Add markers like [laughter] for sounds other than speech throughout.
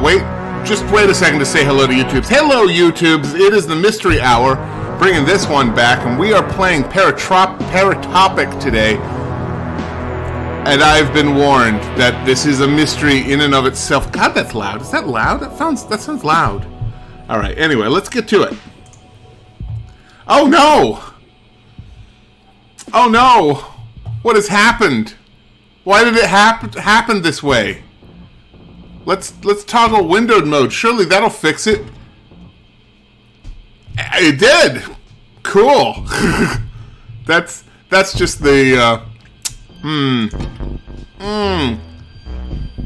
wait, just wait a second to say hello to YouTubes. Hello, YouTubes. It is the Mystery Hour, bringing this one back, and we are playing Paratrop Paratopic today. And I've been warned that this is a mystery in and of itself. God, that's loud. Is that loud? That sounds that sounds loud. All right. Anyway, let's get to it. Oh no! Oh no! What has happened? Why did it happen happen this way? Let's let's toggle windowed mode. Surely that'll fix it. It did. Cool. [laughs] that's that's just the uh, hmm hmm.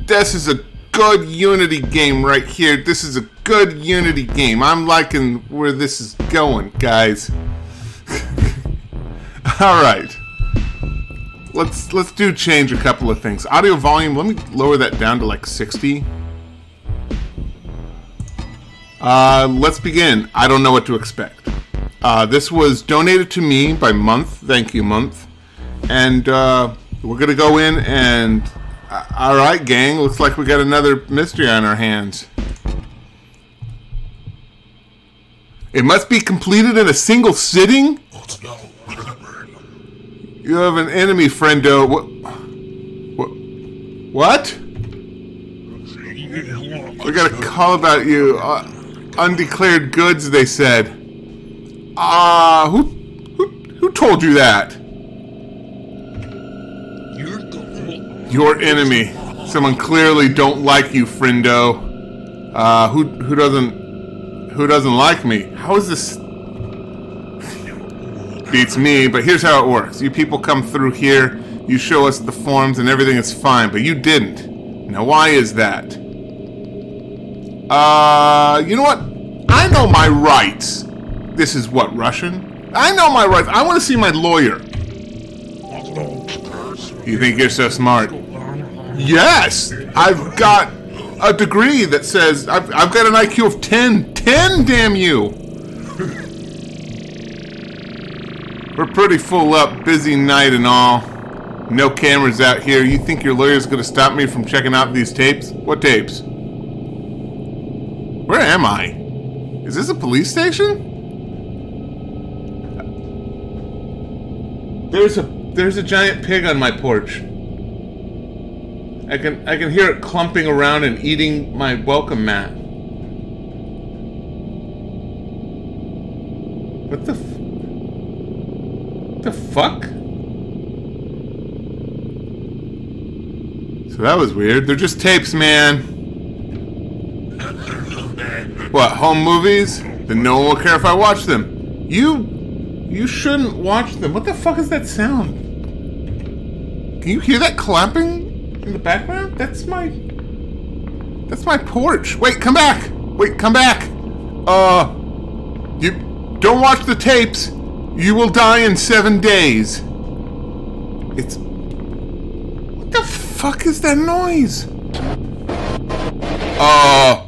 This is a good Unity game right here. This is a good Unity game. I'm liking where this is going, guys. [laughs] All right. Let's let's do change a couple of things. Audio volume, let me lower that down to like 60. Uh, let's begin. I don't know what to expect. Uh, this was donated to me by Month. Thank you, Month. And uh, we're to go in and... Uh, all right, gang. Looks like we got another mystery on our hands. It must be completed in a single sitting? [laughs] You have an enemy, friendo. What? What? What? We got a call about you. Uh, undeclared goods, they said. Ah, uh, who, who, who told you that? Your enemy. Someone clearly don't like you, friendo. Uh, who, who doesn't, who doesn't like me? How is this? Beats me, but here's how it works. You people come through here, you show us the forms, and everything is fine, but you didn't. Now, why is that? Uh, you know what? I know my rights. This is what, Russian? I know my rights. I want to see my lawyer. You think you're so smart? Yes! I've got a degree that says I've, I've got an IQ of 10. 10, damn you! We're pretty full up, busy night and all. No cameras out here. You think your lawyer's gonna stop me from checking out these tapes? What tapes? Where am I? Is this a police station? There's a there's a giant pig on my porch. I can I can hear it clumping around and eating my welcome mat. What the the fuck? So that was weird. They're just tapes, man. What, home movies? Then no one will care if I watch them. You... You shouldn't watch them. What the fuck is that sound? Can you hear that clapping in the background? That's my... That's my porch. Wait, come back! Wait, come back! Uh... You... Don't watch the tapes! You will die in seven days. It's... What the fuck is that noise? Uh...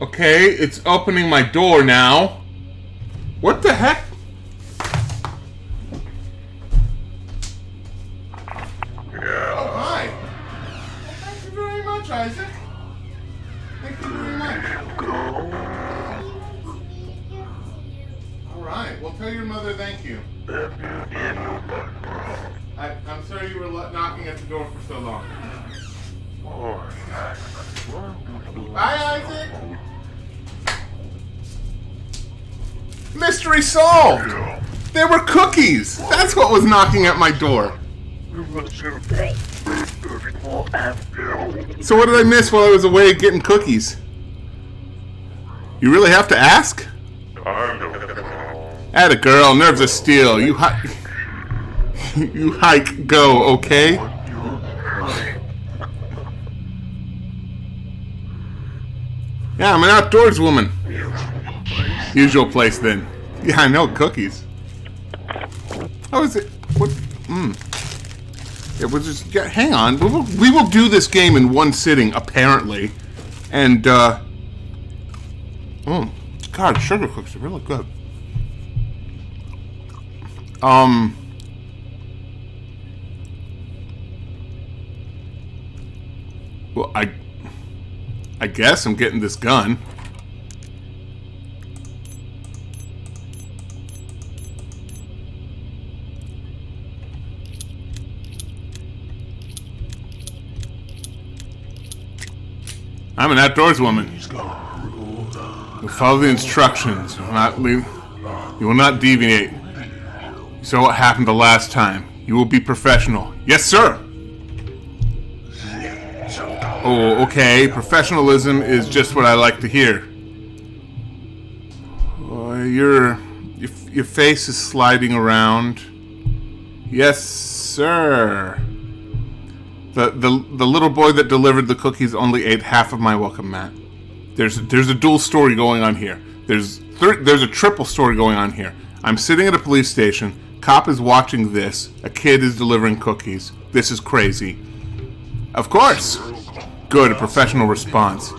Okay, it's opening my door now. What the heck? I, I'm sorry you were knocking at the door for so long. Bye, Isaac. Mystery solved. There were cookies. That's what was knocking at my door. So what did I miss while I was away getting cookies? You really have to ask? Add a girl, nerves of steel. You hike. [laughs] you hike, go, okay? Yeah, I'm an outdoors woman. Usual place then. [laughs] Yeah, I know cookies. How is it? What? Hmm. It was just. Yeah, hang on. We will, we will do this game in one sitting, apparently. And, uh. Oh, God, sugar cookies are really good. Um. Well, I... I guess I'm getting this gun. I'm an outdoors woman. We'll follow the instructions. Will not leave. You will not deviate. So what happened the last time? You will be professional. Yes, sir. Oh, okay. Professionalism is just what I like to hear. Uh, your, your your face is sliding around. Yes, sir. The, the the little boy that delivered the cookies only ate half of my welcome mat. There's there's a dual story going on here. There's there's a triple story going on here. I'm sitting at a police station. Cop is watching this. A kid is delivering cookies. This is crazy. Of course. Good, a professional response.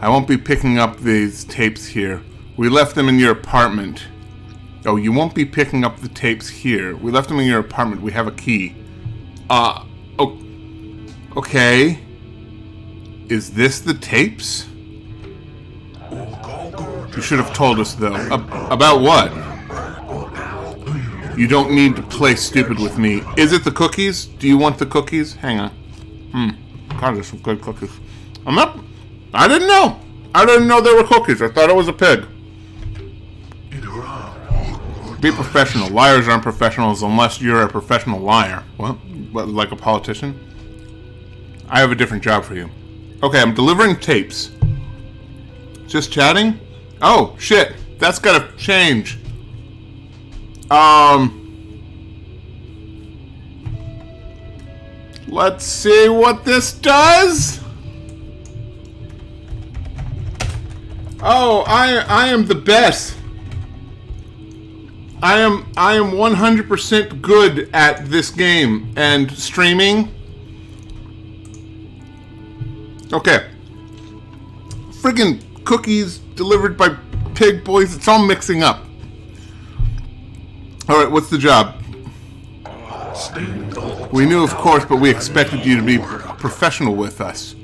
I won't be picking up these tapes here. We left them in your apartment. Oh, you won't be picking up the tapes here. We left them in your apartment. We have a key. Uh, oh, okay. Is this the tapes? You should have told us, though. Ab- about what? You don't need to play stupid with me. Is it the cookies? Do you want the cookies? Hang on. Hmm. God, there's some good cookies. I'm not. I didn't know. I didn't know there were cookies. I thought it was a pig. Be professional. Liars aren't professionals unless you're a professional liar. What? what? Like a politician? I have a different job for you. Okay, I'm delivering tapes. Just chatting? Oh, shit. That's gotta change. Um. Let's see what this does. Oh, I I am the best. I am I am 100% good at this game and streaming. Okay. Friggin' cookies delivered by pig boys. It's all mixing up. All right, what's the job? We knew, of course, but we expected you to be professional with us.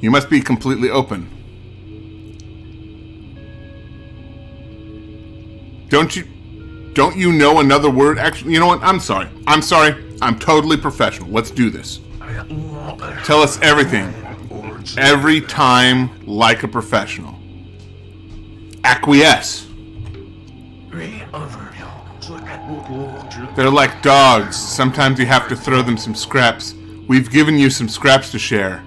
You must be completely open. Don't you don't you know another word? Actually, you know what? I'm sorry. I'm sorry. I'm totally professional. Let's do this. Tell us everything. Every time like a professional. Acquiesce. They're like dogs. Sometimes you have to throw them some scraps. We've given you some scraps to share.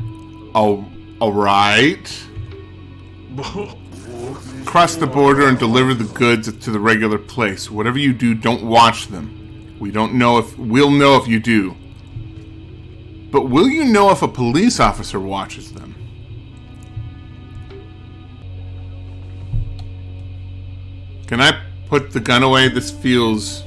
All right. Cross the border and deliver the goods to the regular place. Whatever you do, don't watch them. We don't know if we'll know if you do. But will you know if a police officer watches them? Can I put the gun away? This feels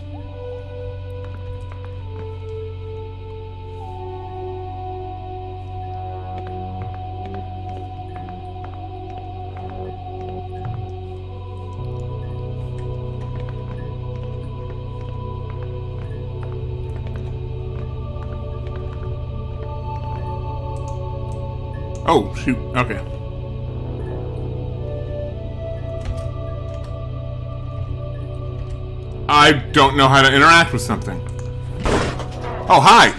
Oh, shoot. Okay. I don't know how to interact with something. Oh, hi!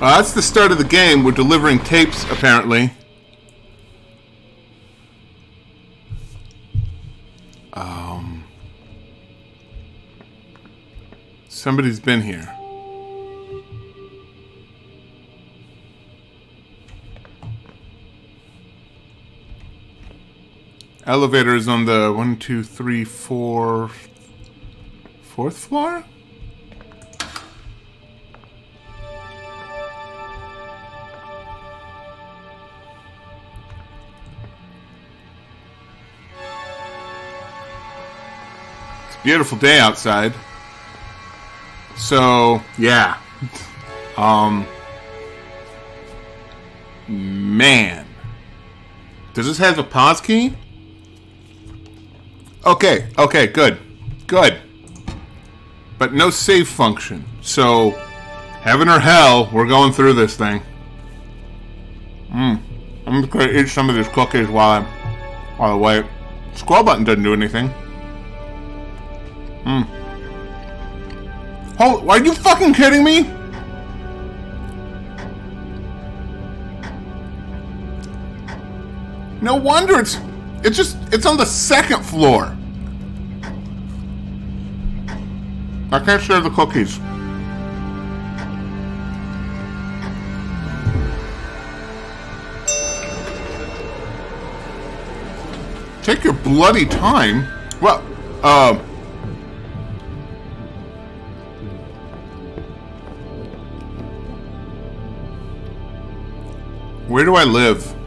That's the start of the game. We're delivering tapes, apparently. Um... Somebody's been here. Elevator is on the one, two, three, four, fourth floor? It's a beautiful day outside. So, yeah. [laughs] Um, man. Does this have a pause key? Okay, okay, good. Good. But no save function. So, heaven or hell, we're going through this thing. I'm just gonna eat some of these cookies while I'm while I wait. Scroll button doesn't do anything. Hmm. Hold, are you fucking kidding me? No wonder it's it's just it's on the second floor. I can't share the cookies. Take your bloody time. Well, um. Where do I live?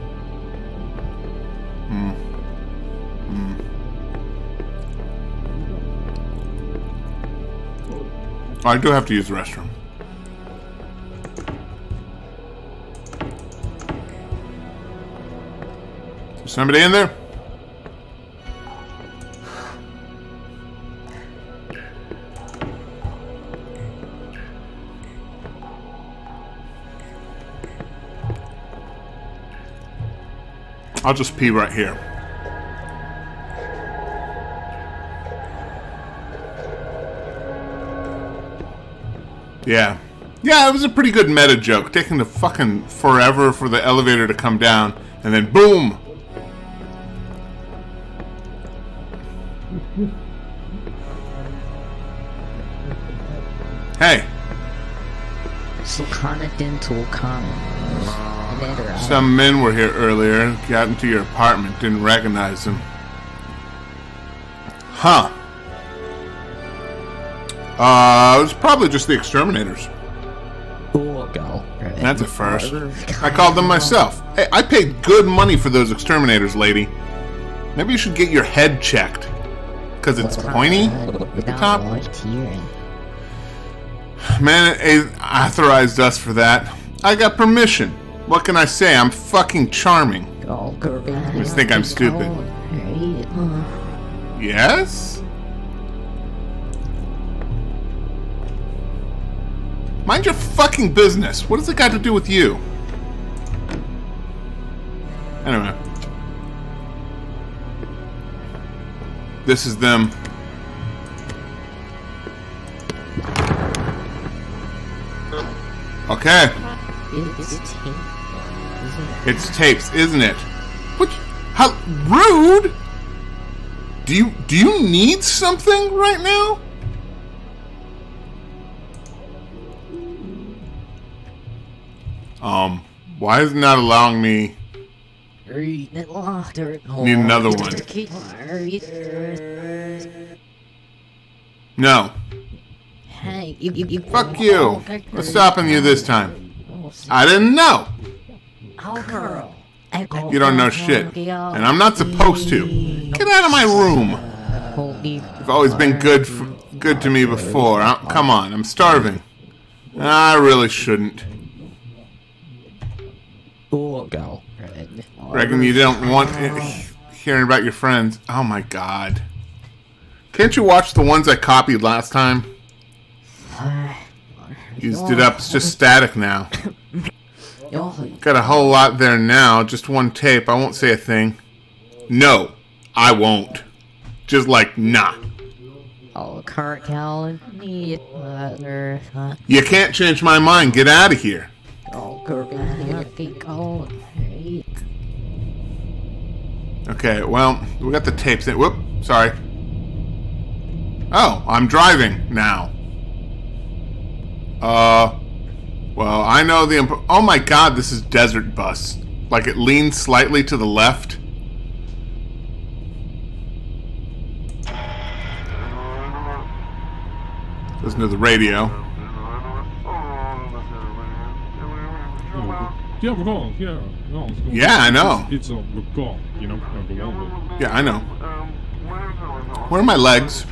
I do have to use the restroom. Is somebody in there? I'll just pee right here. Yeah. Yeah, it was a pretty good meta joke. Taking the fucking forever for the elevator to come down, and then boom! [laughs] Hey, Så kan den tog kan. Eller some men were here earlier, got into your apartment, didn't recognize them. Huh. Uh, it was probably just the exterminators. Go. That's a first. I called them myself. Hey, I paid good money for those exterminators, lady. Maybe you should get your head checked. Because it's pointy at the top. Man, it authorized us for that. I got permission. What can I say? I'm fucking charming. Just think I'm stupid. Yes? Mind your fucking business. What does it got to do with you? Anyway. This is them. Okay. It's tapes, isn't it? What? How rude? Do you do you need something right now? Um, why is it not allowing me? Need Need another one. No. Hey, you, you, you, Fuck you. What's stopping you this time? I didn't know. You don't know shit. And I'm not supposed to. Get out of my room. You've always been good for, good to me before. Uh, come on, I'm starving. I really shouldn't. Go. Reckon you don't want hearing about your friends. Oh my god. Can't you watch the ones I copied last time? Used it up. It's just static now. Got a whole lot there now. Just one tape. I won't say a thing. No, I won't. Just like, nah. Oh, Kurt Callan. You can't change my mind. Get out of here. Kurt Go. Okay, well, we got the tapes in. Whoop, sorry. Oh, I'm driving now. Uh, well, I know the. Imp- oh my god, this is Desert Bus. Like it leans slightly to the left. Listen to the radio. Yeah, we're going. Yeah, no, it's going. Yeah, I know. It's a we're going. You know, we're going. Yeah, I know. Where are my legs?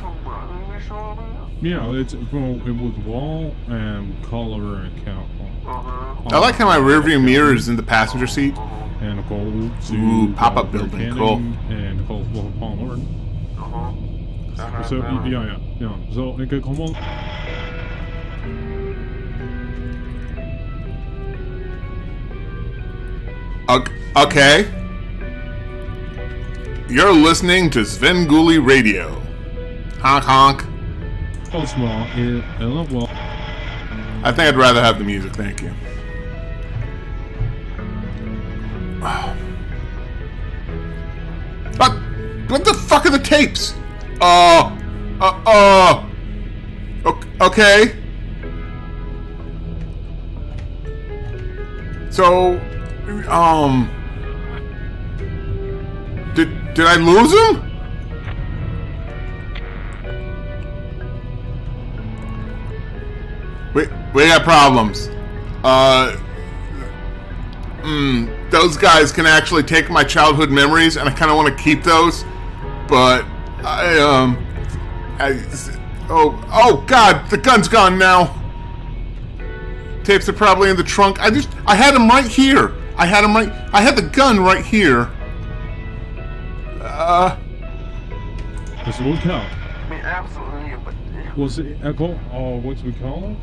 Yeah, it's well, it was wall and color and count. I like how my rearview mirror is in the passenger seat. And a gold to Ooh, pop-up uh, building, cool. And a gold for Palmer. So yeah, yeah, yeah. So okay, come on. Okay. You're listening to Svengoolie Radio. Honk honk. Uh. I think I'd rather have the music, thank you. What? What the fuck are the tapes? Uh, uh, uh. Ok- Okay. So, um, did did I lose him? We we got problems. Uh, mm, those guys can actually take my childhood memories, and I kind of want to keep those. But I um, I oh oh god, the gun's gone now. Tapes are probably in the trunk. I just I had them right here. I had them right. I had the gun right here. Uh, It's all count. I mean, absolutely, but Was it echo or what we call it?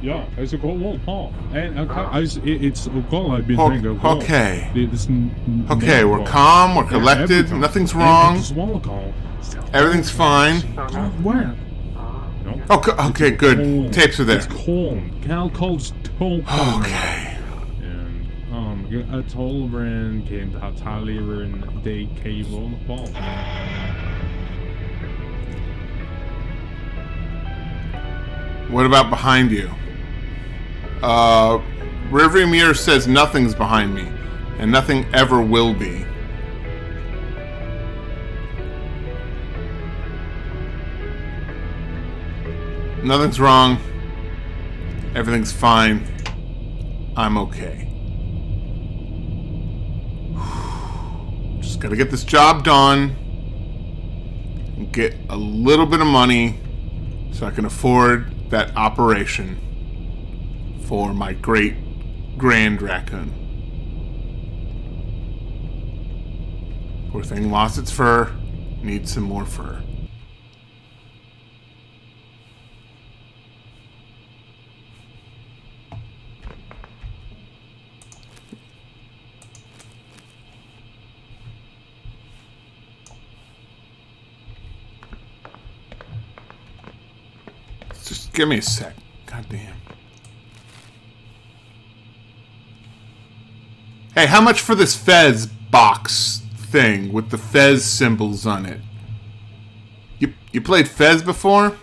Yeah, it's a call Paul. And uh, I, it's a call I've been O- saying. okay. It's okay, we're call. calm. We're collected. every. Nothing's wrong. It's a small call. Everything's fine. Uh, Where? No. Oh, okay, good. Cold. Tapes are there. It's cold. Cal calls cold. cold. Okay. A came to Tyler and they cable ball. What about behind you? Uh, rearview mirror says nothing's behind me, and nothing ever will be. Nothing's wrong. Everything's fine. I'm okay. Just gotta get this job done. And get a little bit of money so I can afford that operation for my great grand raccoon. Poor thing lost its fur, needs some more fur. Give me a sec. God damn. Hey, how much for this Fez box thing with the Fez symbols on it? You you played Fez before?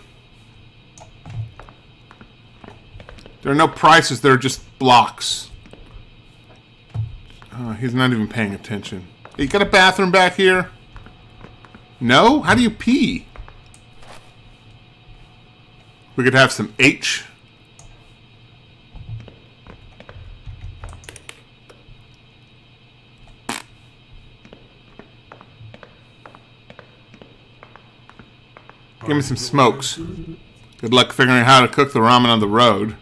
There are no prices, there are just blocks. Oh, he's not even paying attention. You got a bathroom back here? No? How do you pee? We could have some H. Give me some smokes. Good luck figuring out how to cook the ramen on the road.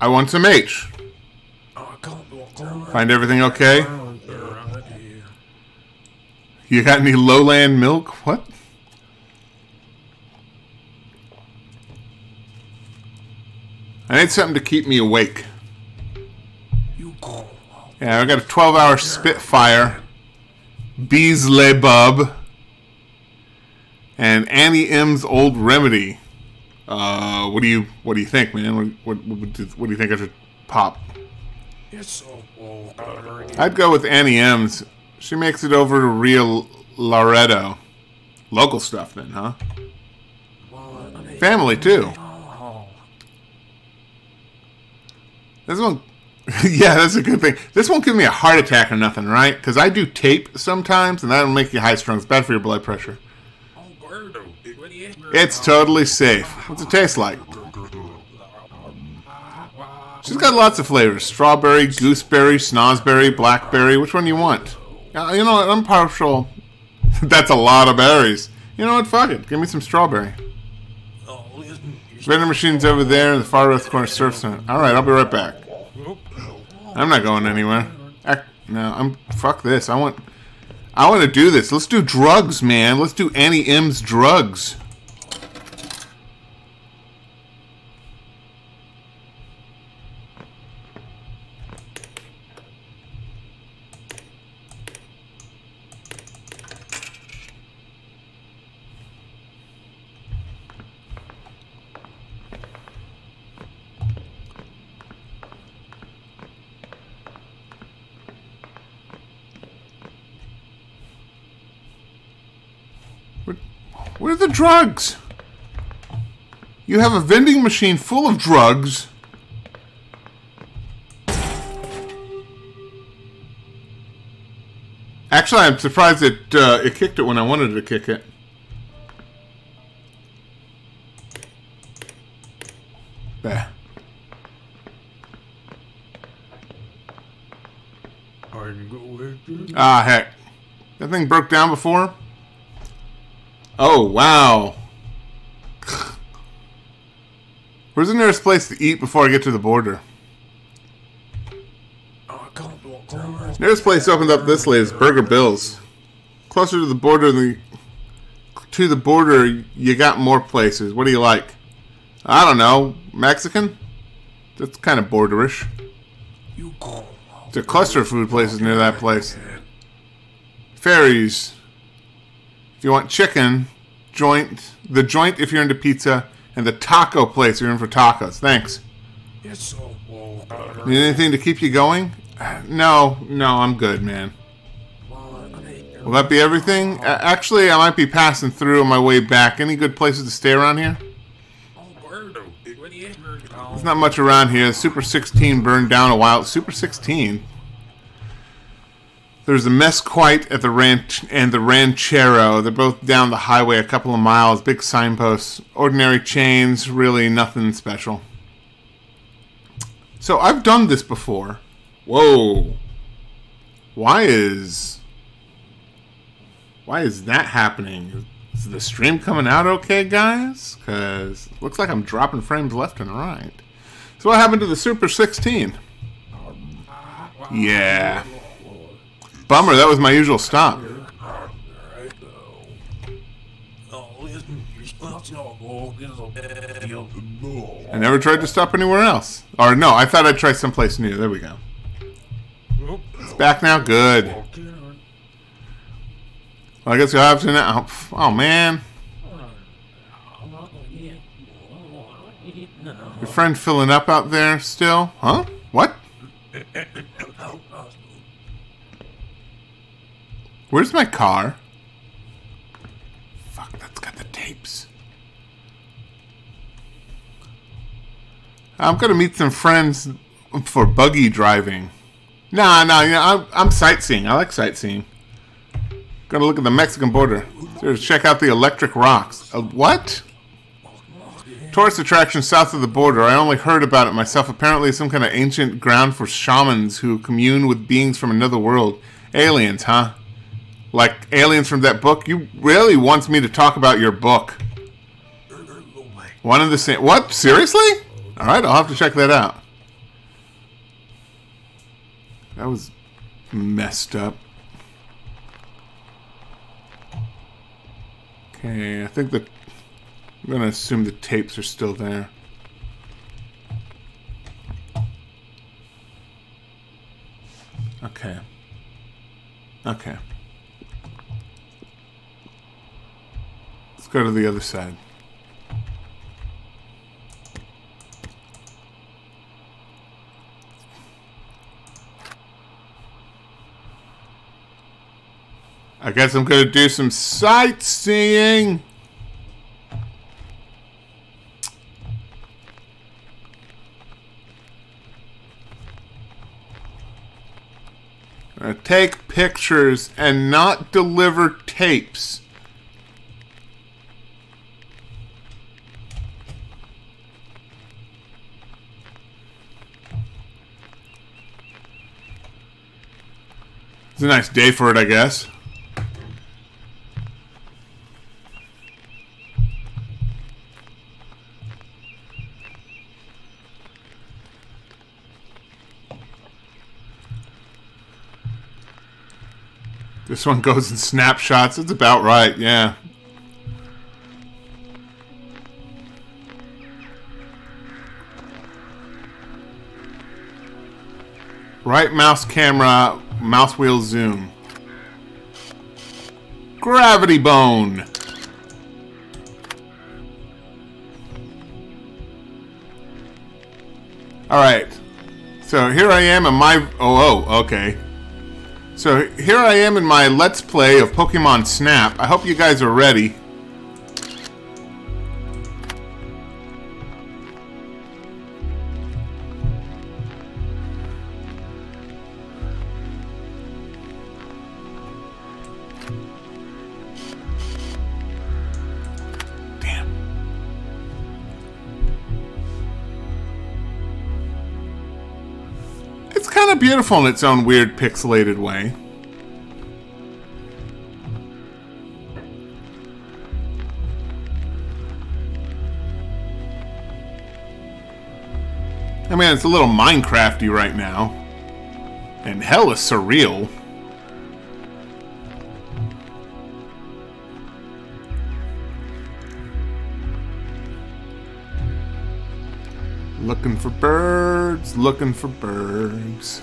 I want some H. Find everything okay? You got any lowland milk? What? I need something to keep me awake. Yeah, I got a 12 hour Spitfire, Beasley Bub, and Annie M's Old Remedy. Uh, what do you what do you think, man? What what, what, do, what do you think I should pop? I'd go with Annie M's. She makes it over to Rio Laredo. Local stuff, then, huh? Family too. This one, [laughs] yeah, that's a good thing. This won't give me a heart attack or nothing, right? Because I do tape sometimes, and that'll make you high strung. It's bad for your blood pressure. It's totally safe. What's it taste like? She's got lots of flavors: strawberry, gooseberry, snozberry, blackberry. Which one do you want? Uh, you know what? I'm partial. [laughs] That's a lot of berries. You know what? Fuck it. Give me some strawberry. Vending machine's over there in the far west corner surf center. All right, I'll be right back. I'm not going anywhere. No, I'm fuck this. I want I want to do this. Let's do drugs, man. Let's do Annie M's drugs. Drugs? You have a vending machine full of drugs. Actually, I'm surprised it uh, it kicked it when I wanted to kick it. There. Ah, heck. That thing broke down before? Oh, wow. Where's the nearest place to eat before I get to the border? Nearest place opened up this way is Burger Bill's. Closer to the border than to the border, you got more places. What do you like? I don't know. Mexican? That's kind of borderish. It's a cluster of food places near that place. Ferries. If you want chicken, joint, the joint if you're into pizza, and the taco place if you're in for tacos. Thanks. Need anything to keep you going? No, no, I'm good, man. Will that be everything? Actually, I might be passing through on my way back. Any good places to stay around here? There's not much around here. Super 16 burned down a while. Super 16? There's the Mesquite at the ranch and the Ranchero. They're both down the highway a couple of miles. Big signposts. Ordinary chains. Really nothing special. So I've done this before. Whoa. Why is... Why is that happening? Is the stream coming out okay, guys? Because looks like I'm dropping frames left and right. So what happened to the Super 16? Yeah. Bummer, that was my usual stop. I never tried to stop anywhere else. Or no, I thought I'd try someplace new. There we go. It's back now? Good. Well, I guess you'll have to now. Oh, oh man. Your friend filling up out there still? Huh? What? Where's my car? Fuck, that's got the tapes. I'm gonna meet some friends for buggy driving. Nah, nah, yeah, I'm, I'm sightseeing. I like sightseeing. Gonna look at the Mexican border. Check out the electric rocks. Uh, what? Tourist attraction south of the border. I only heard about it myself. Apparently, some kind of ancient ground for shamans who commune with beings from another world. Aliens, huh? Like aliens from that book? You really wants me to talk about your book. One of the same. What? Seriously? All right, I'll have to check that out. That was messed up. Okay, I think that I'm gonna assume the tapes are still there. Okay. Okay. Go to the other side. I guess I'm gonna do some sightseeing. Take pictures and not deliver tapes. It's a nice day for it, I guess. This one goes in snapshots. It's about right, yeah. Right mouse camera, mouse wheel zoom. Gravity bone. All right. So here I am in my. Oh, oh, okay. So here I am in my Let's Play of Pokemon Snap. I hope you guys are ready. Beautiful in its own weird pixelated way. I mean, it's a little Minecrafty right now. And hell is surreal. Looking for birds, looking for birds.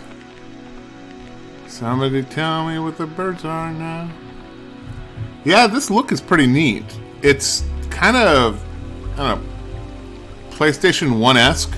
Somebody tell me what the birds are now. Yeah, this look is pretty neat. It's kind of, I don't know, PlayStation 1 esque.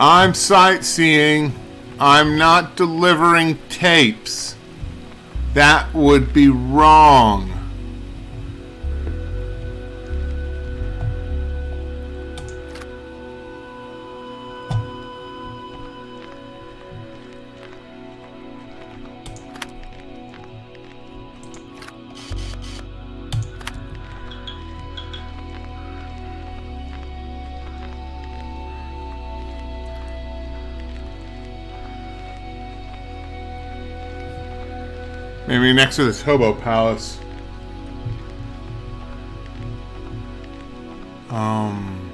I'm sightseeing. I'm not delivering tapes. That would be wrong. Maybe next to this hobo palace. Um.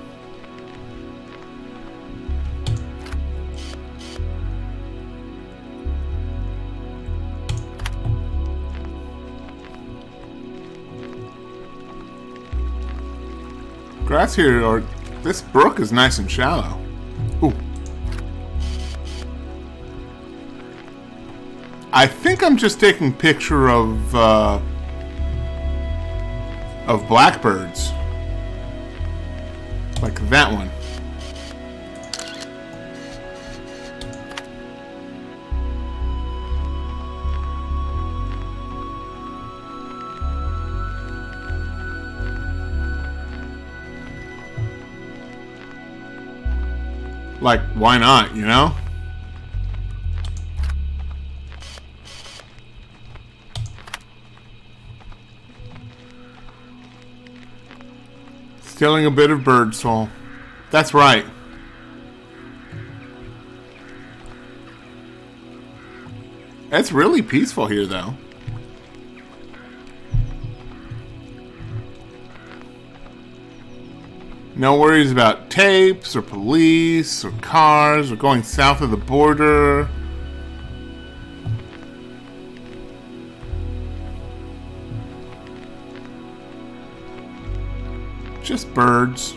Grass here, or this brook is nice and shallow. I think I'm just taking picture of uh, of blackbirds, like that one. Like, why not, you know? Stealing a bit of bird soul. That's right. It's really peaceful here, though. No worries about tapes or police or cars or going south of the border. Just birds.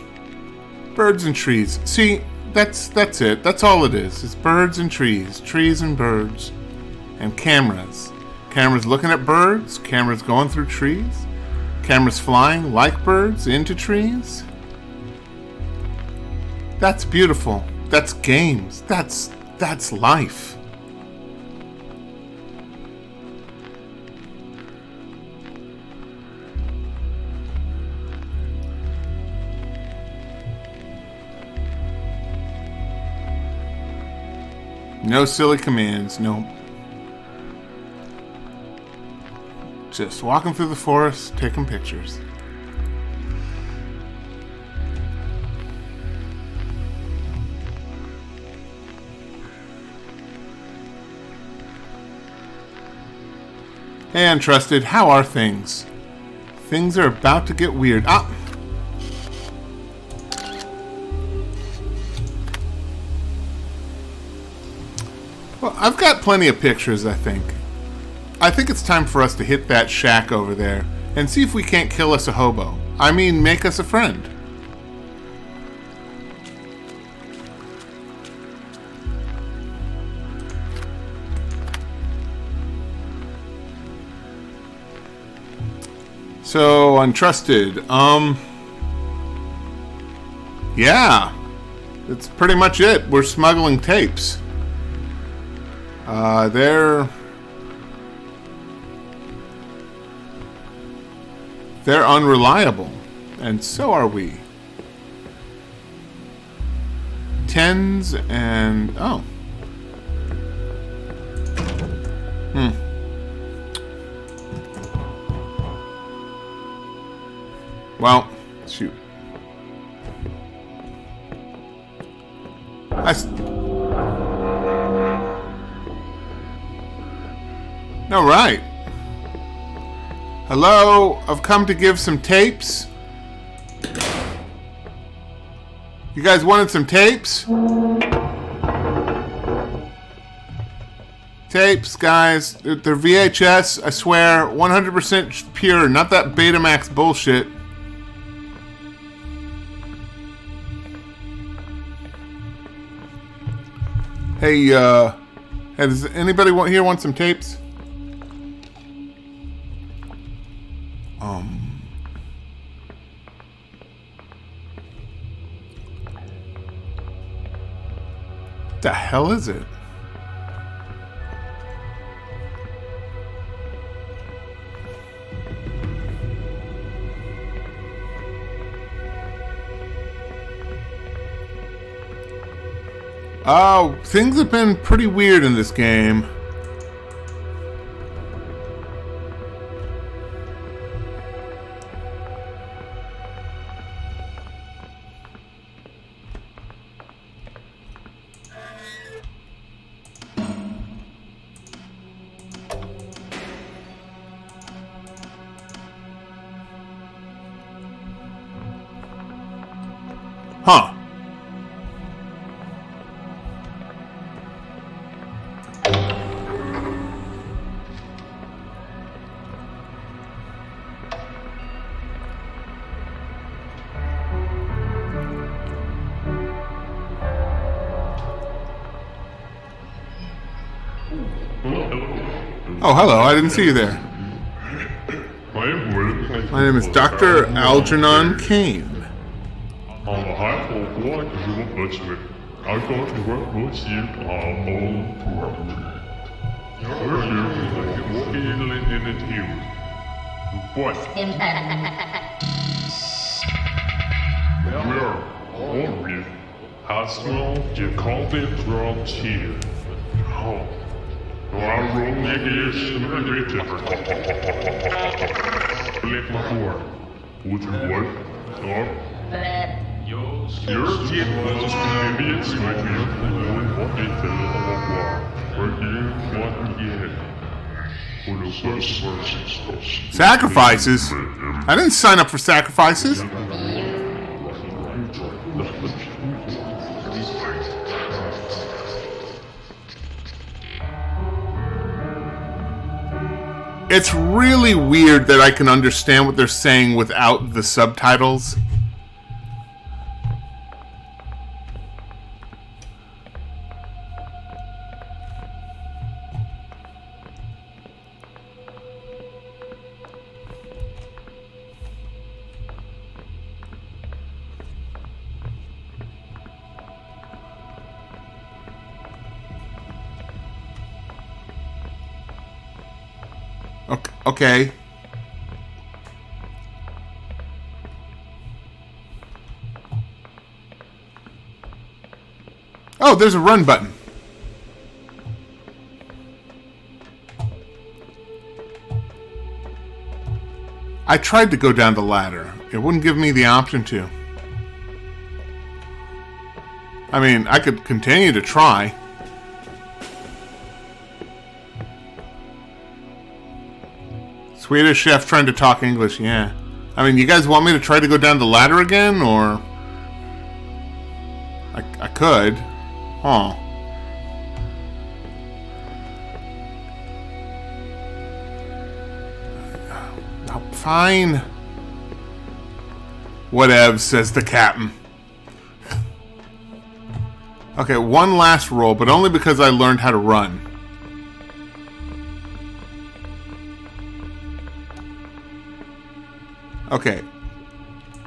Birds and trees. See, that's that's it. That's all it is. It's birds and trees. Trees and birds. And cameras. Cameras looking at birds, cameras going through trees, cameras flying like birds into trees. That's beautiful. That's games. That's that's life. No silly commands, no. Just walking through the forest, taking pictures. Hey, Untrusted, how are things? Things are about to get weird. Ah! Well, I've got plenty of pictures, I think. I think it's time for us to hit that shack over there and see if we can't kill us a hobo. I mean, make us a friend. So, untrusted. Um. Yeah. That's pretty much it. We're smuggling tapes. Uh, they're. They're unreliable. And so are we. Tens and. Oh. Hmm. Well, shoot. All right. Hello, I've come to give some tapes. You guys wanted some tapes? Tapes, guys. They're VHS, I swear. 100% pure, not that Betamax bullshit. Hey, uh, has anybody here want some tapes? Hell is it? Oh, things have been pretty weird in this game. Huh. Oh, hello. I didn't see you there. My name is Dr. Algernon Kane. Du var plötsligt. Jag går till vår musik av Old Port. Hör du, du åker in i ett hus. What? Where are we? Asmal, you called it from here. Oh. Waarom ik eerst een beetje Blik maar voor. you woord. Ja. Team was maybe it's like what. Sacrifices? I didn't sign up for sacrifices. It's really weird that I can understand what they're saying without the subtitles. Okay. Oh, there's a run button. I tried to go down the ladder. It wouldn't give me the option to. I mean, I could continue to try. Swedish chef trying to talk English, yeah. I mean, you guys want me to try to go down the ladder again, or... I, I could. Huh. Oh, fine. Whatever, says the captain. okay, one last roll, but only because I learned how to run. Okay.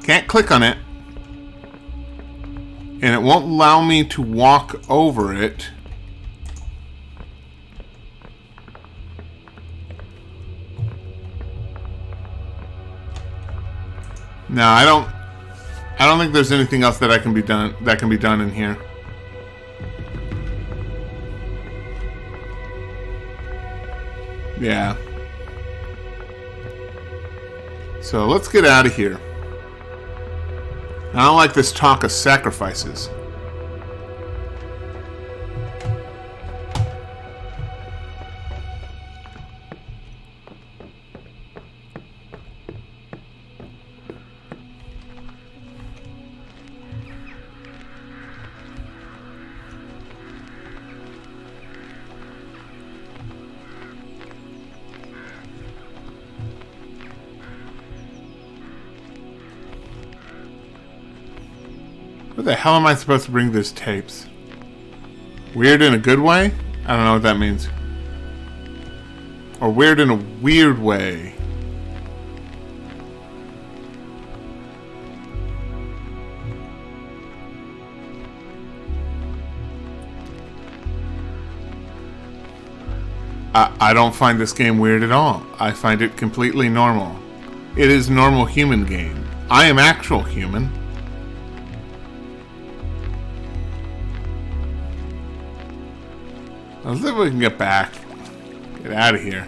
Can't click on it. And it won't allow me to walk over it. No, I don't I don't think there's anything else that I can be done that can be done in here. Yeah. So let's get out of here. I don't like this talk of sacrifices. Hell am I supposed to bring those tapes? Weird in a good way? I don't know what that means. Or weird in a weird way. I, I don't find this game weird at all. I find it completely normal. It is normal human game. I am actual human. Let's see if we can get back. Get out of here.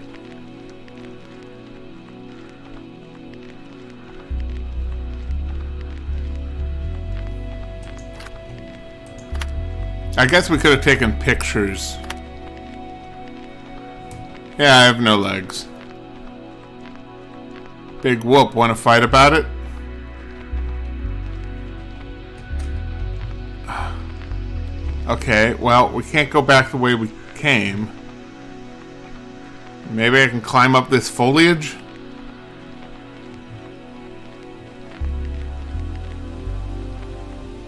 I guess we could have taken pictures. Yeah, I have no legs. Big whoop, want to fight about it? [sighs] Okay, well, we can't go back the way we came. Maybe I can climb up this foliage?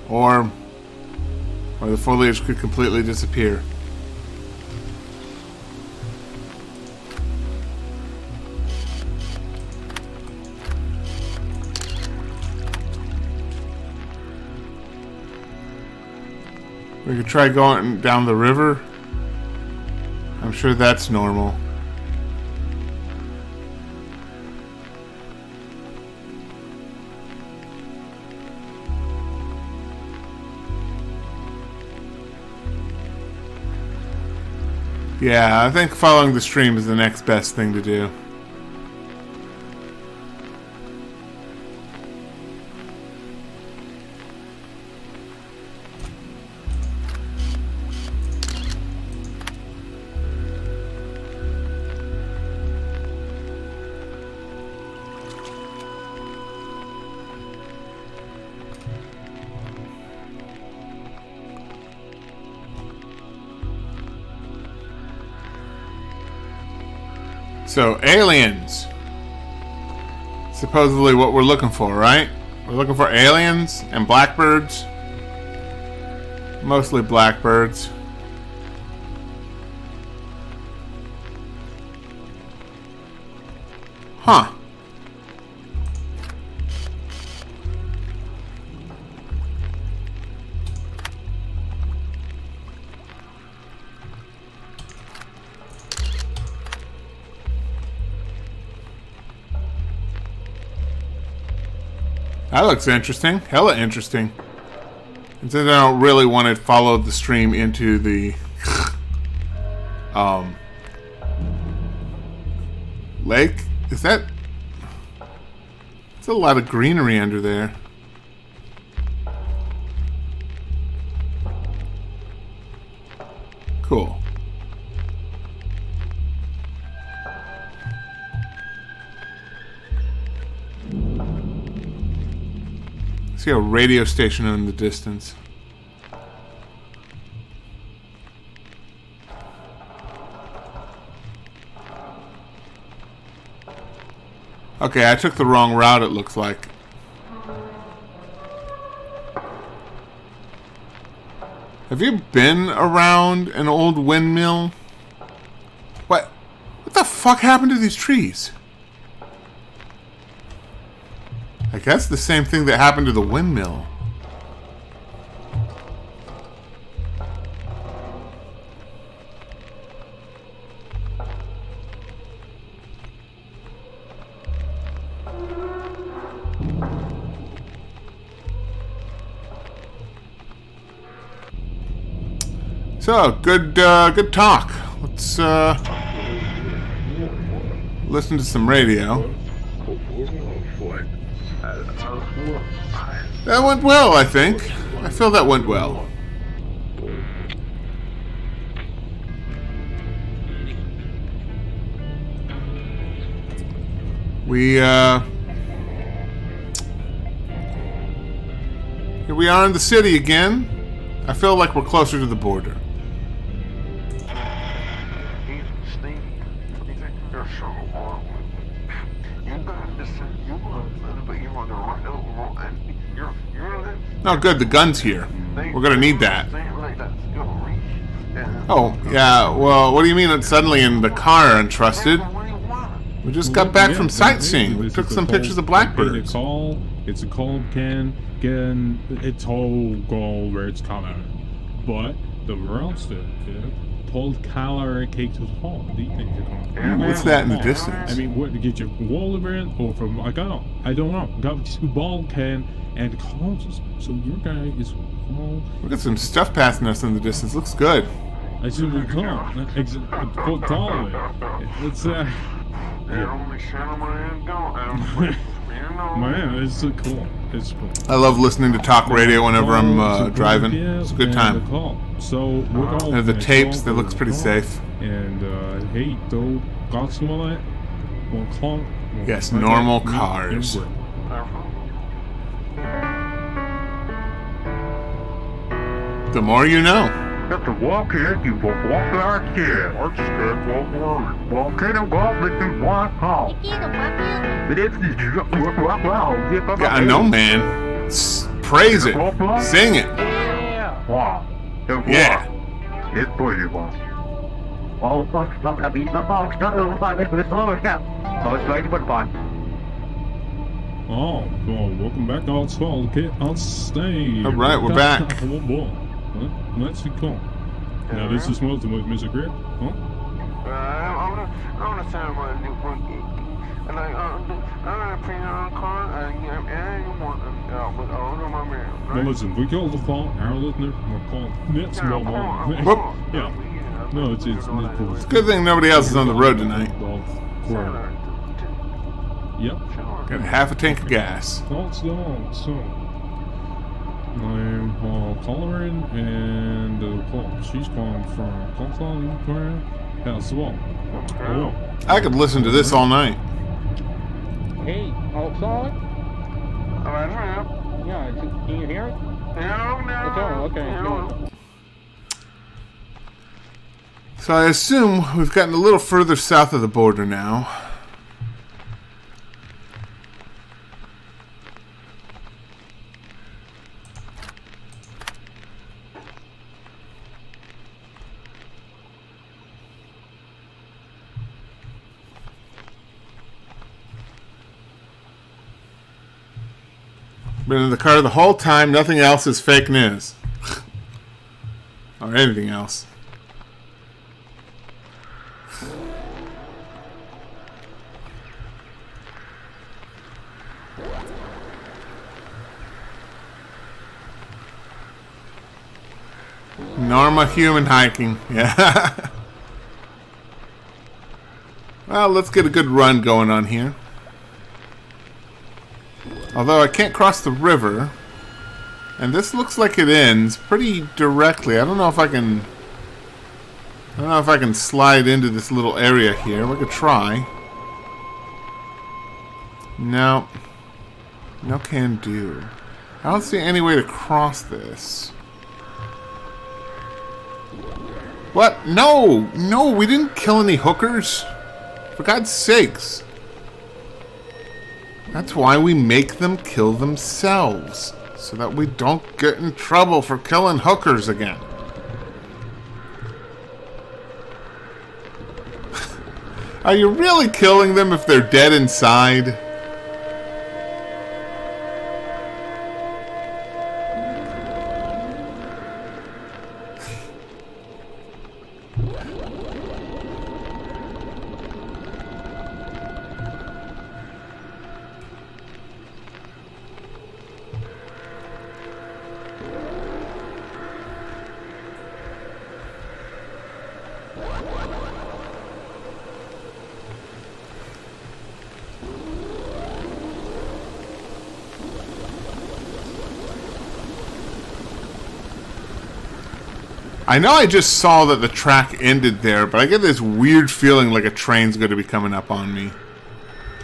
Or, or the foliage could completely disappear. We could try going down the river. Sure that's normal. Yeah, I think following the stream is the next best thing to do. So, aliens. Supposedly what we're looking for, right? We're looking for aliens and blackbirds. Mostly blackbirds. Huh. That looks interesting. Hella interesting. And since I don't really want to follow the stream into the [sighs] um lake, is that It's a lot of greenery under there. See a radio station in the distance. Okay, I took the wrong route, it looks like. Have you been around an old windmill? What? What the fuck happened to these trees? Guess the same thing that happened to the windmill. So, good uh, good talk. Let's uh, listen to some radio. That went well, I think. I feel that went well. We, uh... Here we are in the city again. I feel like we're closer to the border. Oh, good, the gun's here. We're gonna need that. Oh, yeah, well, what do you mean it's suddenly in the car untrusted? We just got back from sightseeing. We took some pictures of It's blackbirds. a call. It's a call can can it's all go where it's color. But the roster told color cake to fall. Do you think they're? What's that in the distance? I mean, what to get your wall event or from I don't know. I don't know. Got two ball can and calls. So your guy is well. Look at some stuff passing us in the distance. Looks good. I should we call. Exit. Call it. It's uh. And only center my hand [laughs] going, and, you know, Man, it's cool. It's cool. I love listening to talk radio whenever I'm uh, driving. It's a good time. So going. And the tapes, that looks pretty safe. And uh, hey, though, got some of that. One call. Yes, normal cars. The more you know. You have to walk in, you walk like this. I just can't walk word. Walk in and walk with the one home. But if you walk, walk, walk, walk, Yeah, I know, man. Praise it. Sing it. Wow. Yeah. It's pretty one. All fucks from the beat the box, not over five minutes with slower step. So it's going to put fun. Oh, well, welcome back to Outside Kit on stage. All right, we're back. [laughs] Boy. Let- Let's be cool. Now, this is Milton with Mr. Grip. Huh? Uh, I'm gonna, I'm gonna send my new one. And I, uh, I'm gonna print on a car, and and and you want, uh, with all of my mail. Well, listen, we call the fall, our listener, we're called Nets Yeah, Mobile. come on, Whoop. come. Yeah. No, it's, it's, it's cool. Good thing nobody else is on the road tonight. Yep. Got half a tank of gas. Thoughts on so I'm Paul Colin and uh, call. she's calling from Colin Ukraine as well. Hello. I could listen to this all night. Hey, outside? All right, now. Yeah, can you hear it? No, no. It's all okay. No. So I assume we've gotten a little further south of the border now. Been in the car the whole time, nothing else is fake news. or anything else. Norma human hiking. [laughs] Yeah. well, let's get a good run going on here. Although I can't cross the river. And this looks like it ends pretty directly. I don't know if I can... I don't know if I can slide into this little area here. We could try. No. No can do. I don't see any way to cross this. What? No! No, we didn't kill any hookers. For God's sakes. That's why we make them kill themselves. So that we don't get in trouble for killing hookers again. [laughs] Are you really killing them if they're dead inside? I know I just saw that the track ended there, but I get this weird feeling like a train's going to be coming up on me.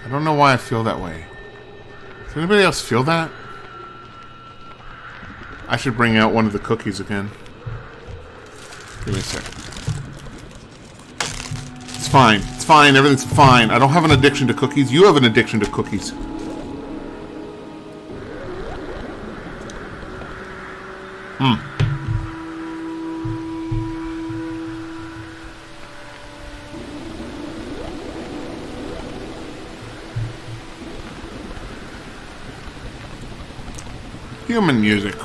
I don't know why I feel that way. Does anybody else feel that? I should bring out one of the cookies again. Give me a sec. It's fine. It's fine. Everything's fine. I don't have an addiction to cookies. You have an addiction to cookies. Human music.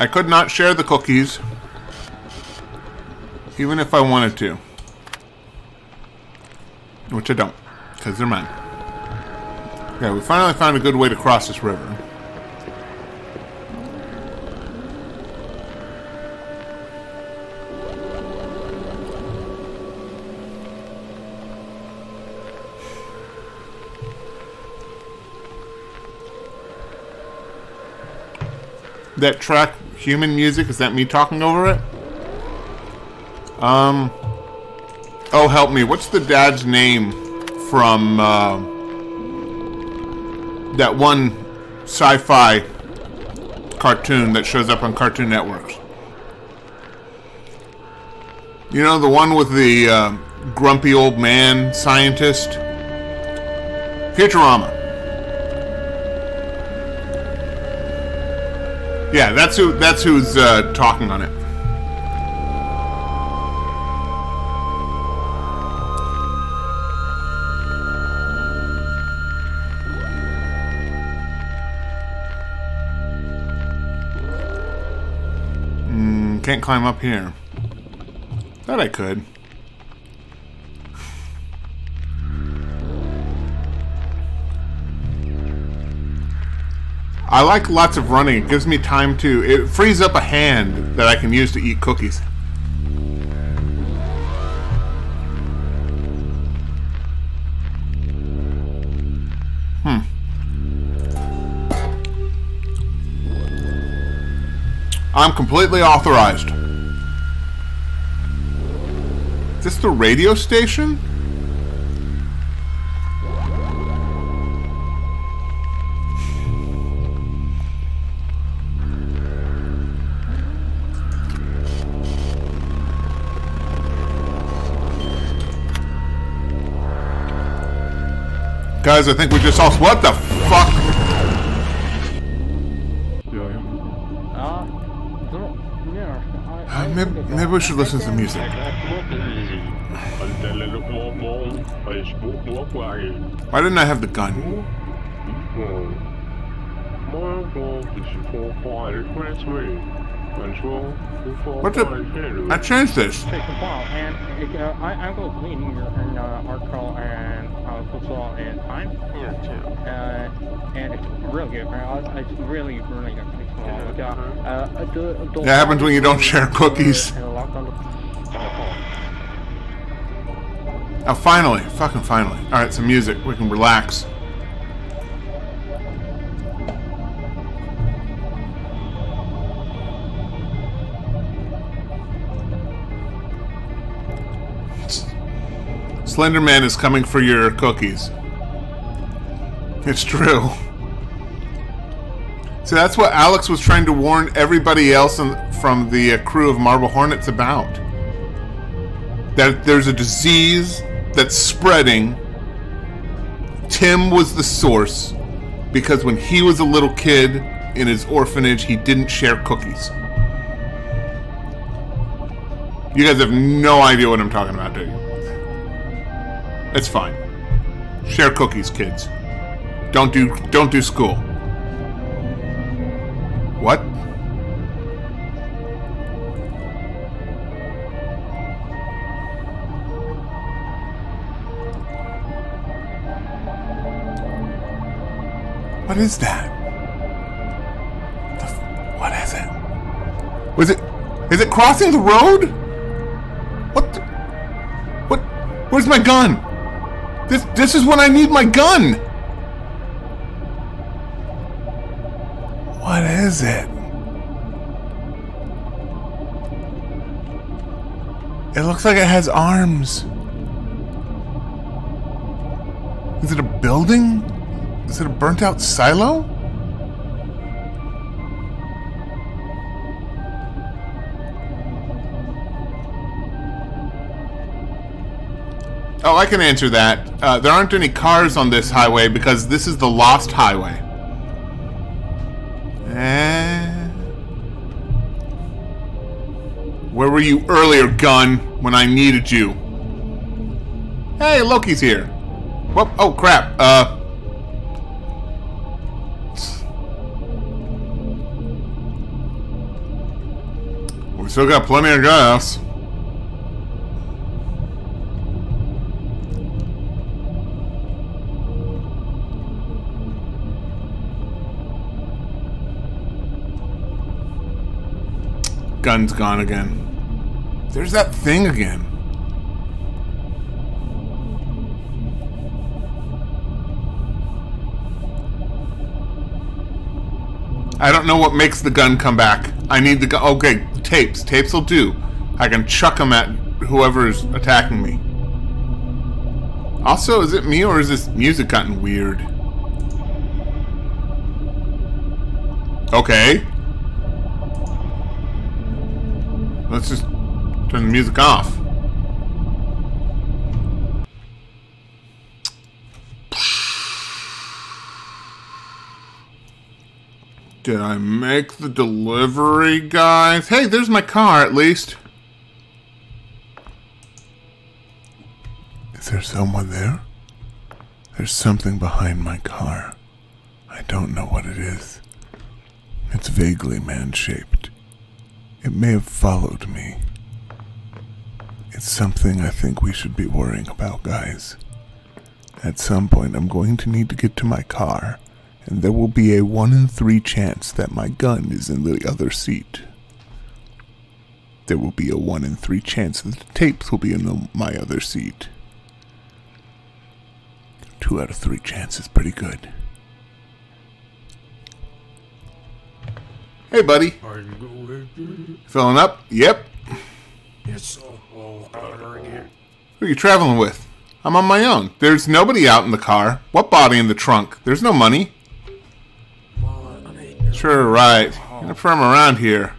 I could not share the cookies, even if I wanted to. Which I don't, because they're mine. Okay, we finally found a good way to cross this river. That track human music is that me talking over it? Um oh help me. What's the dad's name from uh, that one sci-fi cartoon that shows up on cartoon networks you know the one with the uh, grumpy old man scientist? Futurama Yeah, that's who. That's who's uh, talking on it. Mm, can't climb up here. Thought I could. I like lots of running. It gives me time to... It frees up a hand that I can use to eat cookies. Hmm. I'm completely authorized. Is this the radio station? Guys, I think we just saw. What the fuck? Uh, maybe, maybe we should listen to the music. Why didn't I have the gun? What the? I changed this. Take a while, and uh, I, I'm going to clean your and, uh, article and football and time. Yeah, too. Uh, and it's real good. Uh, it's really, really good. It's, uh, Yeah. uh, the, the That happens when you don't share cookies. And lock on the- Oh, finally. Fucking finally. Alright, some music. We can relax. Slenderman is coming for your cookies. It's true. So that's what Alex was trying to warn everybody else in, from the uh, crew of Marble Hornets about. that there's a disease that's spreading. Tim was the source because when he was a little kid in his orphanage, he didn't share cookies. You guys have no idea what I'm talking about, do you? It's fine. Share cookies, kids. Don't do don't do school. What? What is that? What is it? Was it? Is it crossing the road? What? The, what? Where's my gun? This this is when I need my gun. What is it? It looks like it has arms. Is it a building? Is it a burnt out silo? Oh, I can answer that. Uh, there aren't any cars on this highway because this is the Lost Highway. Eh. Where were you earlier, gun, when I needed you? Hey, Loki's here. Whoop, oh, crap. Uh. We still got plenty of gas. Gun's gone again. There's that thing again. I don't know what makes the gun come back. I need the gun. Okay, tapes. Tapes will do. I can chuck them at whoever's attacking me. Also, is it me or is this music gotten weird? Okay. Let's just turn the music off. Did I make the delivery, guys? Hey, there's my car, at least. Is there someone there? There's something behind my car. I don't know what it is. It's vaguely man-shaped. It may have followed me. It's something I think we should be worrying about, guys. At some point, I'm going to need to get to my car, and there will be a one in three chance that my gun is in the other seat. There will be a one in three chance that the tapes will be in the, my other seat. Two out of three chances, pretty good. Hey, buddy. Filling up? Yep. Who are you traveling with? I'm on my own. There's nobody out in the car. What body in the trunk? There's no money. Sure, right. You're from around here.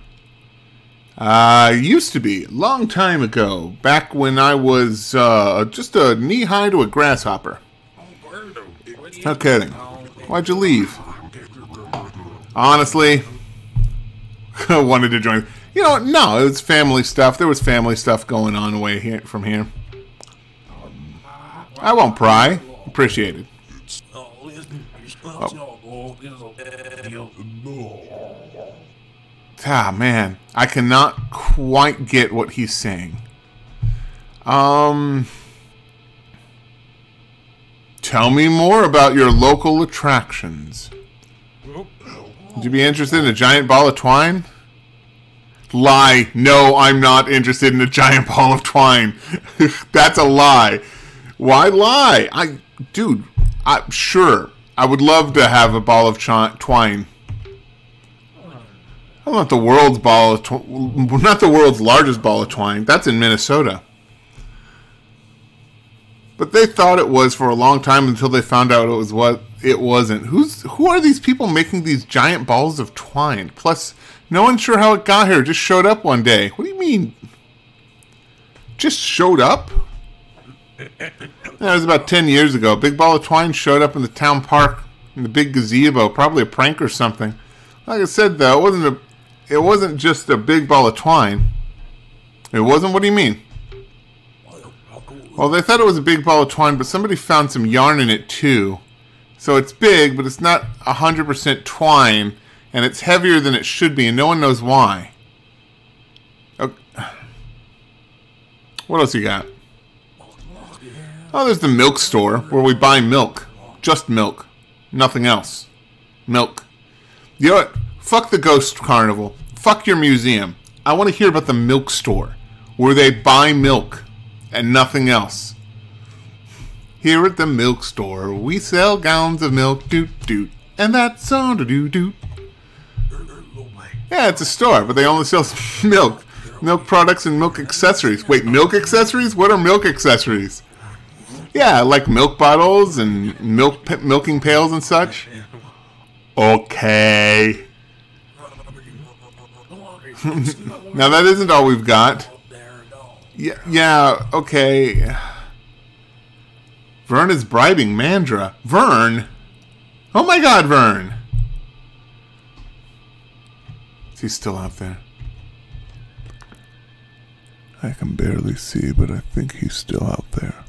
Uh, used to be. Long time ago. Back when I was, uh, just a knee-high to a grasshopper. No kidding. Why'd you leave? Honestly, [laughs] wanted to join. You know, no, it was family stuff. There was family stuff going on away here from here. I won't pry. Appreciate it. Ah, man. I cannot quite get what he's saying. Um... Tell me more about your local attractions. Would you be interested in a giant ball of twine? Lie. No, I'm not interested in a giant [laughs] ball of twine. [laughs] That's a lie. Why lie? I, dude, I'm sure. I would love to have a ball of twine. I want the world's ball of tw- not the world's largest ball of twine. That's in Minnesota. But they thought it was for a long time until they found out it was what it wasn't. Who's who are these people making these giant balls of twine? Plus, no one's sure how it got here. It just showed up one day. What do you mean? just showed up? That was about 10 years ago. A big ball of twine showed up in the town park in the big gazebo, probably a prank or something. Like I said though, it wasn't a it wasn't just a big ball of twine. It wasn't what do you mean? Well, they thought it was a big ball of twine, but somebody found some yarn in it too. So it's big, but it's not 100% twine, and it's heavier than it should be, and no one knows why. Ok- What else you got? Oh, there's the milk store where we buy milk. Just milk. Nothing else. Milk. You know what? Fuck the ghost carnival. Fuck your museum. I want to hear about the milk store where they buy milk and nothing else. Here at the milk store, we sell gallons of milk, doot doot, and that's all to do doot. Yeah, it's a store, but they only sell [laughs] milk, milk products, and milk accessories. Wait, milk accessories? What are milk accessories? Yeah, like milk bottles and milk milking pails and such. Okay. [laughs] now that isn't all we've got. Yeah, yeah, okay. Vern is bribing Mandra. Vern? Oh my god, Vern! Is he still out there? I can barely see, but I think he's still out there.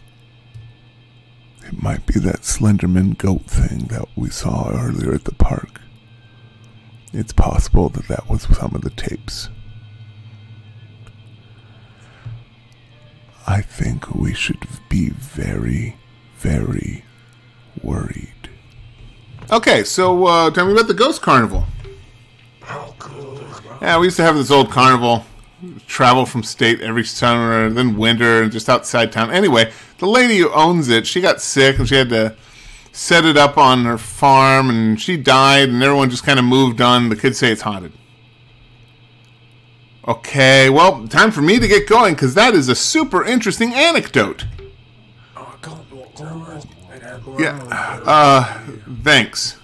It might be that Slenderman goat thing that we saw earlier at the park. It's possible that that was some of the tapes. I think we should be very, very worried. Okay, so uh, tell me about the Ghost Carnival. Yeah, we used to have this old carnival, travel from state every summer, then winter, and just outside town. Anyway, the lady who owns it, she got sick and she had to set it up on her farm, and she died, and everyone just kind of moved on. The kids say it's haunted. Okay, well, time for me to get going because that is a super interesting anecdote. Yeah, uh, thanks.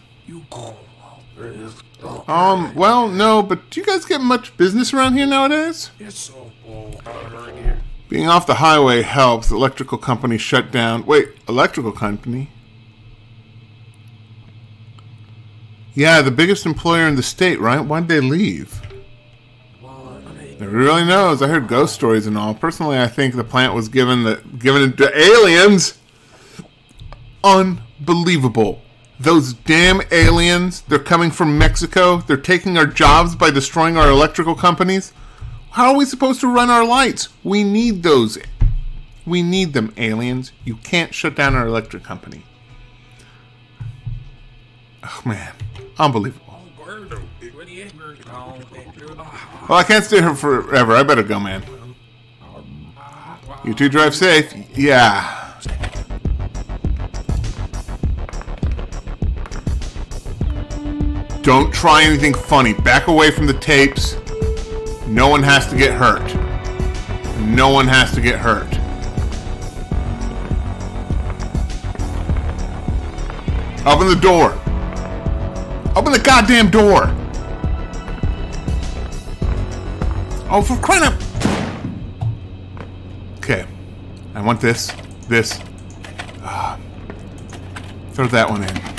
Um, well, no, but do you guys get much business around here nowadays? It's so bold out here. Being off the highway helps. The electrical company shut down. Wait, electrical company? Yeah, the biggest employer in the state, right? Why'd they leave? Nobody really knows. I heard ghost stories and all. Personally, I think the plant was given the given to aliens. Unbelievable. Those damn aliens, they're coming from Mexico. They're taking our jobs by destroying our electrical companies. How are we supposed to run our lights? We need those. We need them, aliens. You can't shut down our electric company. Oh, man. Unbelievable. Well, I can't stay here forever. I better go, man. You two drive safe. Yeah. Don't try anything funny. Back away from the tapes. No one has to get hurt. No one has to get hurt. Open the door. Open the goddamn door. Oh, for crying out. Okay. I want this. This. Ah. throw that one in.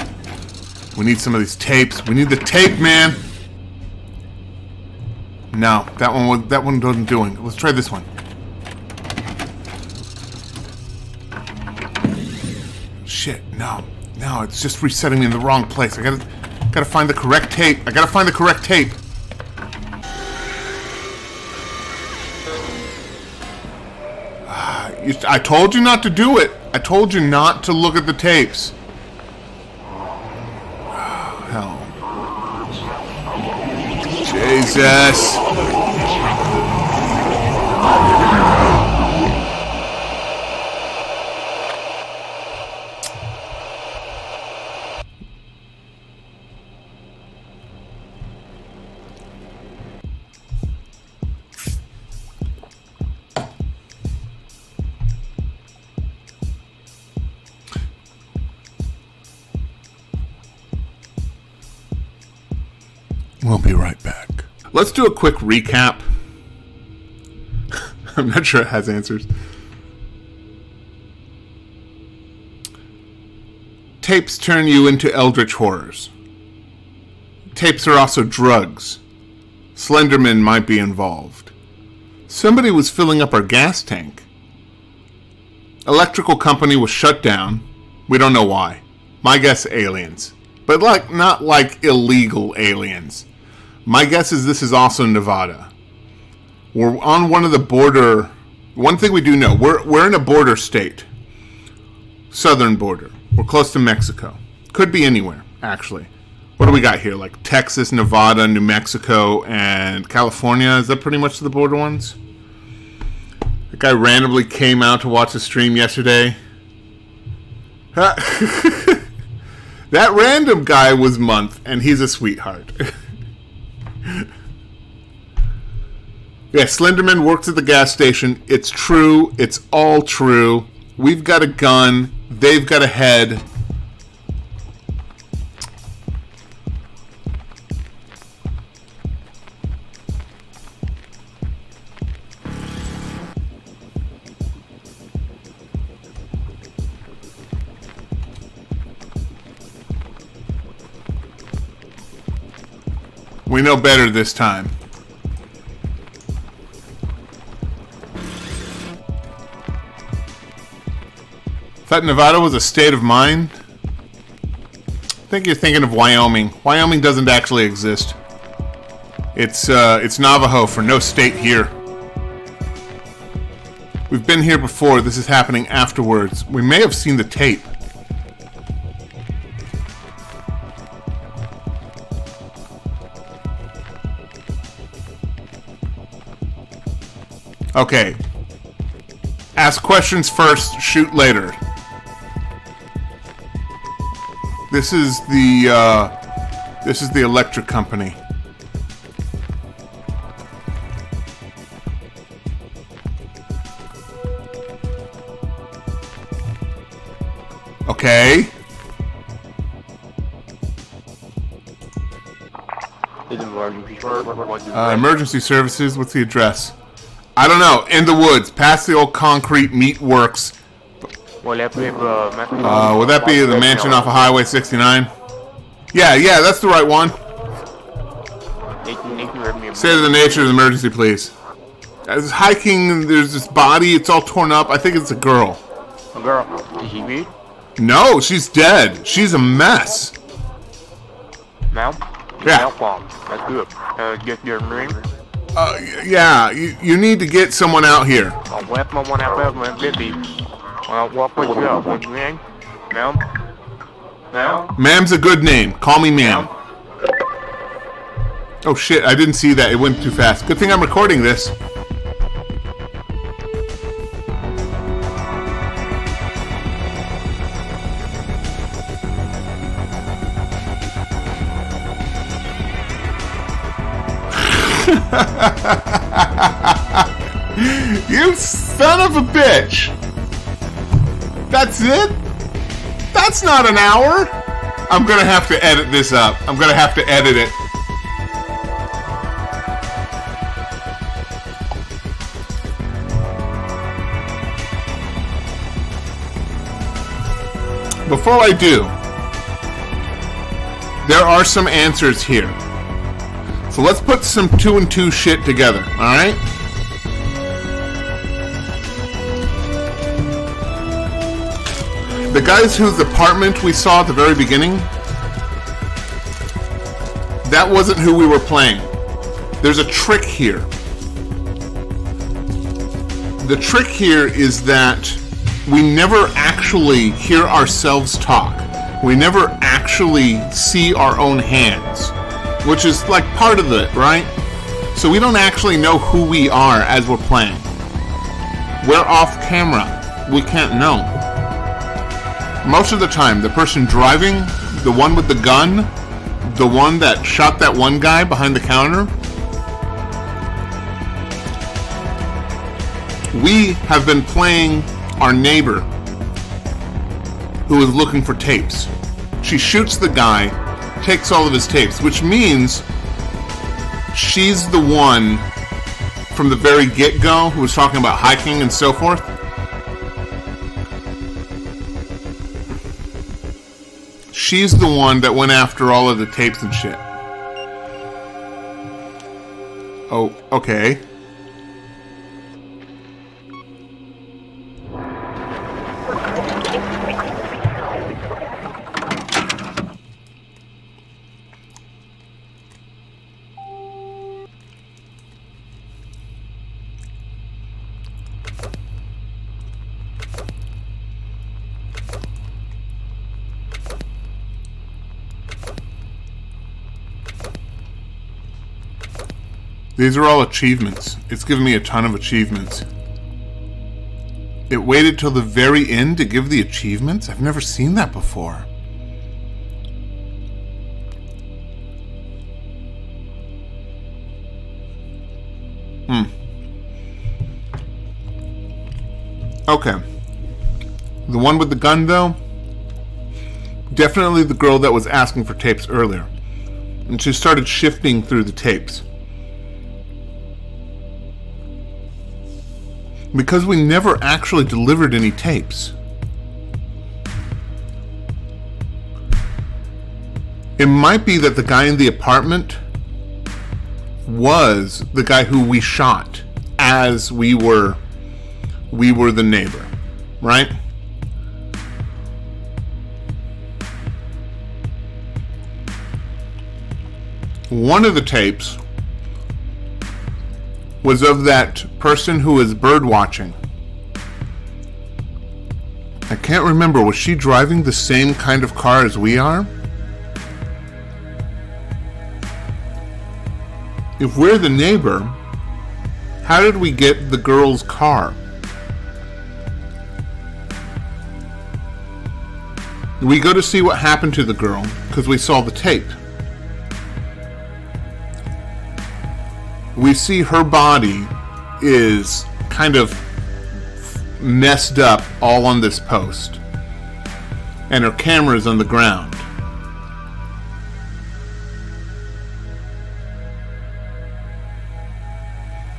We need some of these tapes. We need the tape, man. No, that one was that one doesn't do it. Let's try this one. Shit, no. No, it's just resetting me in the wrong place. I gotta gotta find the correct tape. I gotta find the correct tape. Ah, I told you not to do it. I told you not to look at the tapes. Jesus. Let's do a quick recap. [laughs] I'm not sure it has answers. Tapes turn you into eldritch horrors. Tapes are also drugs. Slenderman might be involved. Somebody was filling up our gas tank. Electrical company was shut down. We don't know why. My guess aliens. But like not like illegal aliens. My guess is this is also Nevada. We're on one of the border one thing we do know, we're we're in a border state. Southern border. We're close to Mexico. Could be anywhere, actually. What do we got here? Like Texas, Nevada, New Mexico, and California. Is that pretty much the border ones? The guy randomly came out to watch the stream yesterday. [laughs] that random guy was Month, and he's a sweetheart. [laughs] [laughs] yeah, Slenderman works at the gas station. It's true. It's all true. We've got a gun. They've got a head. We know better this time. Thought Nevada was a state of mind? I think you're thinking of Wyoming. Wyoming doesn't actually exist. It's uh, it's Navajo for no state here. We've been here before. This is happening afterwards. We may have seen the tape. Okay. Ask questions first, shoot later. This is the uh, this is the electric company. Okay. Uh, emergency services. What's the address? I don't know. In the woods, past the old concrete meat works. Uh, would that be the mansion off of Highway 69? Yeah, yeah, that's the right one. Say the nature of the emergency, please. As hiking, there's this body. It's all torn up. I think it's a girl. A girl. Is she beat? No, she's dead. She's a mess. Ma'am? Yeah. Ma'am, That's good. Uh, get your name. Uh, yeah, you, you need to get someone out here. I'll my one out of my baby. Well, what was? What's your name? Ma'am? Ma'am? Ma'am's a good name. Call me ma'am. Oh shit, I didn't see that. It went too fast. Good thing I'm recording this. [laughs] you son of a bitch! That's it? That's not an hour! I'm gonna have to edit this up. I'm gonna have to edit it. Before I do, there are some answers here. So let's put some two and two shit together, alright? The guys whose apartment we saw at the very beginning, that wasn't who we were playing. There's a trick here. The trick here is that we never actually hear ourselves talk. We never actually see our own hands, which is like part of it, right? So we don't actually know who we are as we're playing. We're off camera. We can't know. Most of the time, the person driving, the one with the gun, the one that shot that one guy behind the counter, we have been playing our neighbor who is looking for tapes. She shoots the guy, takes all of his tapes, which means she's the one from the very get go who was talking about hiking and so forth. She's the one that went after all of the tapes and shit. Oh, okay. These are all achievements. It's given me a ton of achievements. It waited till the very end to give the achievements? I've never seen that before. Hmm. Okay. The one with the gun, though? Definitely the girl that was asking for tapes earlier. And she started shifting through the tapes. Because we never actually delivered any tapes. It might be that the guy in the apartment was the guy who we shot as we were we were the neighbor, right? One of the tapes was of that person who was bird watching. I can't remember. Was she driving the same kind of car as we are? If we're the neighbor, how did we get the girl's car? We go to see what happened to the girl because we saw the tape. We see her body is kind of messed up all on this post. And her camera is on the ground.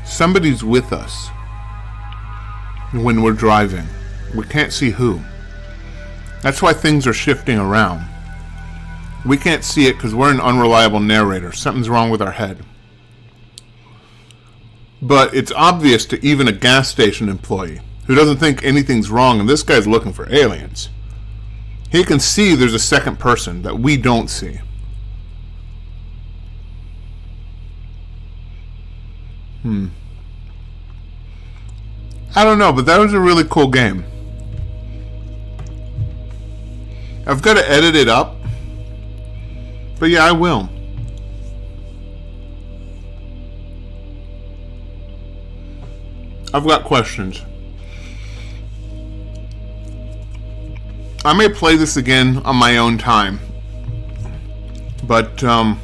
Somebody's with us when we're driving. We can't see who. That's why things are shifting around. We can't see it because we're an unreliable narrator. Something's wrong with our head. But it's obvious to even a gas station employee who doesn't think anything's wrong and this guy's looking for aliens. He can see there's a second person that we don't see. Hmm. I don't know, but that was a really cool game. I've got to edit it up. But yeah, I will. I've got questions. I may play this again on my own time. But, um,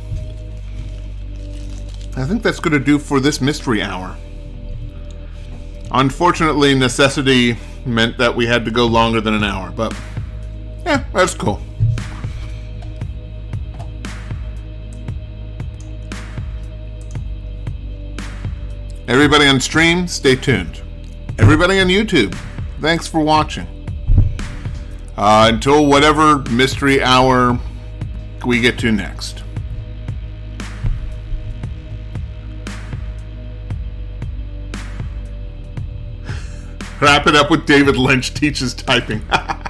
I think that's going to do for this mystery hour. Unfortunately, necessity meant that we had to go longer than an hour, but yeah, that's cool. Everybody on stream, stay tuned. Everybody on YouTube, thanks for watching. Uh, until whatever mystery hour we get to next. [laughs] Wrap it up with David Lynch teaches typing. [laughs]